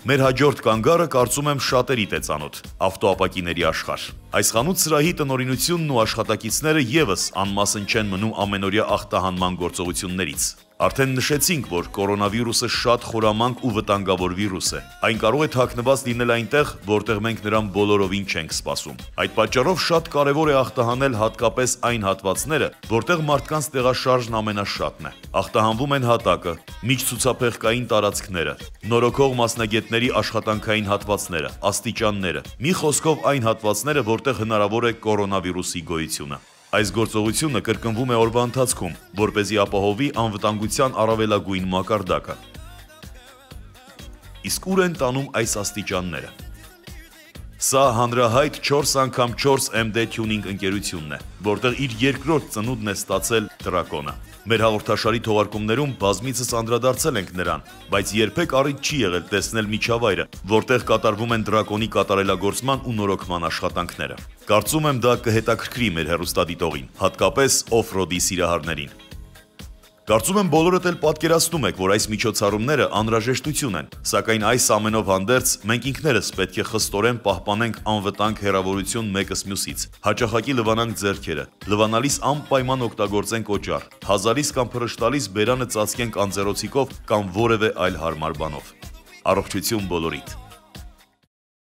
Մեր հաջորդ կանգառը կարծում եմ շատերի տեցանոթ՝ ավտոապակիների աշխարհ։ Այս խանութ սրահի տնօրինությունն ու աշխատակիցները եւս անմասն չեն մնում ամենօրյա ախտահանման գործողություններից։ Արդեն նշեցինք, որ կորոնավիրուսը շատ խորամանկ ու վտանգավոր վիրուս է։ Այն կարող է թաքնված լինել այնտեղ, որտեղ մենք նրան բոլորովին չենք սպասում։ Այդ պատճառով շատ կարևոր է ախտահանել հատկապես այն հատվածները, որտեղ մարդկանց տեղաշարժն ամենաշատն է։ Ախտահանվում են հատակը, միջցուցափեղկային տարածքները, նորոգող մասնագետների աշխատանքային հատվածները, աստիճանները։ Մի խոսքով այն հատվածները, որտեղ հնարավոր է կորոնավիրուսի գոյությունը։ Այս գործողությունը կրկնվում է օրվա ընթացքում, որ เป զի ապահովի անվտանգության առավելագույն մակարդակը։ Իսկ ուր են տանում այս աստիճանները։ Սա հանրահայտ 4 անգամ 4 MD Tuning ընկերությունն է, որտեղ իր երկրորդ ծնունդն է ստացել Դրակոնը։ Մեր հաղորդաշարի թողարկումներում բազմիցս անդրադարձել ենք նրան, բայց երբեք առիթ չի եղել տեսնել միջավայրը, որտեղ կատարվում են Դրակոնի կատարելագործման ու նորոգման աշխատանքները։ Կարծում եմ դա կհետաքրքրի մեր հերոստադիտողին, հատկապես օֆ-ռոդի սիրահարներին։ Կարծում եմ բոլորդ էլ պատկերացնում եք, որ այս միջոցառումները անհրաժեշտություն են, սակայն այս ամենով հանդերձ մենք ինքներս պետք է խստորեն պահպանենք անվտանգ հեռավորություն մեկս մյուսից։ Հաճախակի լվանանք ձեռքերը, լվանալիս անպայման օգտագործենք օճառ, հազարից կամ փրշտալիս բերանը ծածկենք անձեռոցիկով կամ որևէ այլ հարմար բանով։ Առողջություն բոլորիդ։